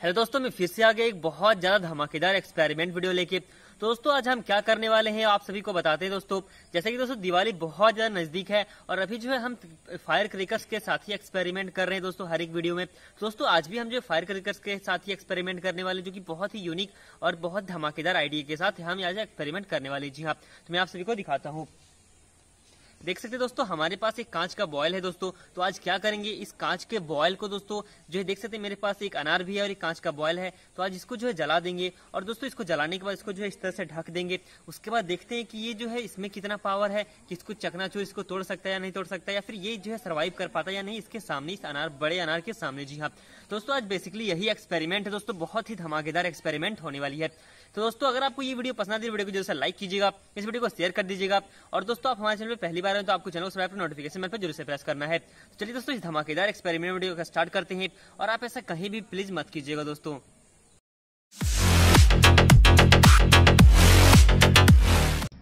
Hello दोस्तों, मैं फिर से आ गया एक बहुत ज़्यादा धमाकेदार एक्सपेरिमेंट वीडियो लेके। तो दोस्तों, आज हम क्या करने वाले हैं, आप सभी को बताते हैं दोस्तों। जैसे कि दोस्तों, दिवाली बहुत ज़्यादा नज़दीक है और अभी जो है हम फायर क्रिकर्स के साथ ही एक्सपेरिमेंट कर रहे हैं दोस्तों हर एक वीडियो में। तो दोस्तों, आज भी हम जो फायर क्रिकर्स के साथ ही एक्सपेरिमेंट करने वाले जो कि बहुत ही यूनिक और बहुत धमाकेदार आइडिया के साथ हम आज एक्सपेरिमेंट करने वाले जी हाँ तो मैं आप सभी को दिखाता हूँ। देख सकते हैं दोस्तों, हमारे पास एक कांच का बॉयल है दोस्तों। तो आज क्या करेंगे? इस कांच के बॉयल को दोस्तों, जो है देख सकते हैं, मेरे पास एक अनार भी है और एक कांच का बॉयल है। तो आज इसको जो है जला देंगे और दोस्तों, इसको जलाने के बाद इसको जो है इस तरह से ढक देंगे। उसके बाद देखते हैं कि ये जो है इसमें कितना पावर है, कि इसको चकनाचूर इसको तोड़ सकता है या नहीं तोड़ सकता या फिर ये जो है सर्वाइव कर पाता है या नहीं, इसके सामने, इस अनार, बड़े अनार के सामने। जी हाँ। दोस्तों, आज बेसिकली यही एक्सपेरिमेंट है दोस्तों, बहुत ही धमाकेदार एक्सपेरिमेंट होने वाली है। तो दोस्तों, अगर आपको ये वीडियो पसंद आती है, वीडियो को ज़रूर से लाइक कीजिएगा, इस वीडियो को शेयर कर दीजिएगा। और दोस्तों, आप हमारे चैनल पर पहली बार हैं तो आपको चैनल सब्सक्राइब नोटिफिकेशन बेल पर ज़रूर से प्रेस करना है। तो चलिए दोस्तों, इस धमाकेदार एक्सपेरिमेंट वीडियो का स्टार्ट करते हैं और आप ऐसा कहीं भी प्लीज़ मत कीजिएगा दोस्तों।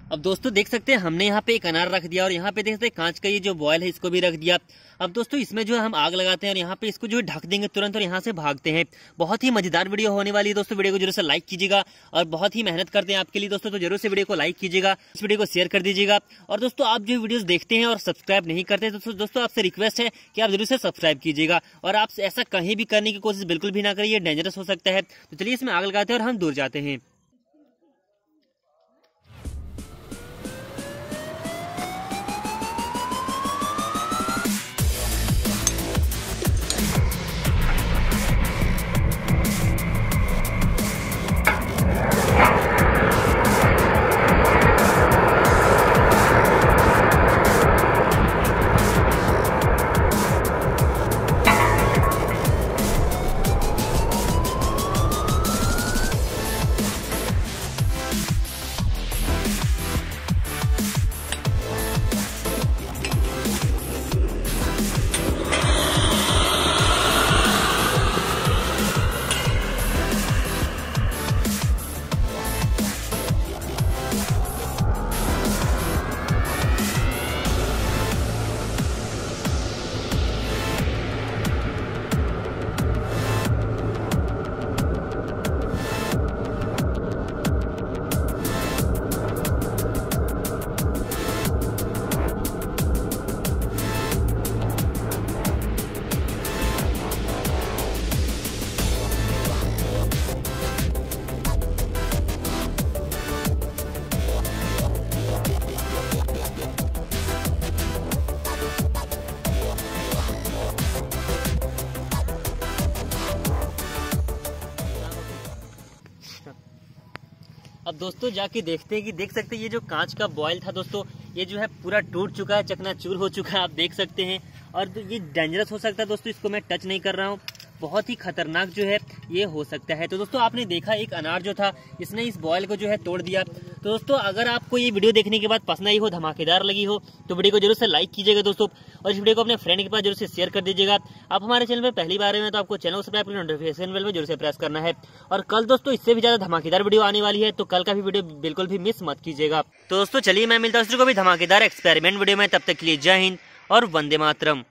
अब दोस्तों देख सकते हैं, हमने यहाँ पे एक अनार रख दिया और यहाँ पे देख सकते हैं, कांच का ये जो बॉयल है, इसको भी रख दिया। अब दोस्तों इसमें जो है, हम आग लगाते हैं और यहाँ पे इसको जो है ढक देंगे तुरंत और यहाँ से भागते हैं। बहुत ही मज़ेदार वीडियो होने वाली है दोस्तों, वीडियो को ज़रूर से लाइक कीजिएगा और बहुत ही मेहनत करते हैं आपके लिए दोस्तों तो ज़रूर से वीडियो को लाइक कीजिएगा, इस वीडियो को शेयर कर दीजिएगा। और दोस्तों आप जो वीडियो देखते हैं और सब्सक्राइब नहीं करते तो दोस्तों आपसे रिक्वेस्ट है कि आप ज़रूर से सब्सक्राइब कीजिएगा। और आप ऐसा कहीं भी करने की कोशिश बिल्कुल भी ना करिए डेंजरस हो सकता है। तो चलिए इसमें आग लगाते हैं और हम दूर जाते हैं। अब दोस्तों, जाके देखते हैं कि देख सकते हैं, ये जो कांच का बॉयल था दोस्तों, ये जो है पूरा टूट चुका है, चकनाचूर हो चुका है, आप देख सकते हैं। और ये डेंजरस हो सकता है दोस्तों, इसको मैं टच नहीं कर रहा हूँ। बहुत ही खतरनाक जो है ये हो सकता है। तो दोस्तों, आपने देखा एक अनार जो था, इसने इस बॉयल को जो है तोड़ दिया। तो दोस्तों, अगर आपको ये वीडियो देखने के बाद पसंद आई हो, धमाकेदार लगी हो तो वीडियो को ज़रूर से लाइक कीजिएगा दोस्तों, और इस वीडियो को अपने फ्रेंड के पास ज़रूर से शेयर कर दीजिएगा। आप हमारे चैनल पर पहली बार में तो आपको चैनल सब्सक्राइब कर नोटिफिकेशन बेल में ज़रूर से प्रेस करना है। और कल दोस्तों, इससे भी ज़्यादा धमाकेदार वीडियो आने वाली है तो कल का भी वीडियो बिल्कुल भी मिस मत कीजिएगा। तो दोस्तों, चलिए मैं मिलता हूँ को धमाकेदार एक्सपेरिमेंट वीडियो में, तब तक के लिए जय हिंद और वंदे मातरम।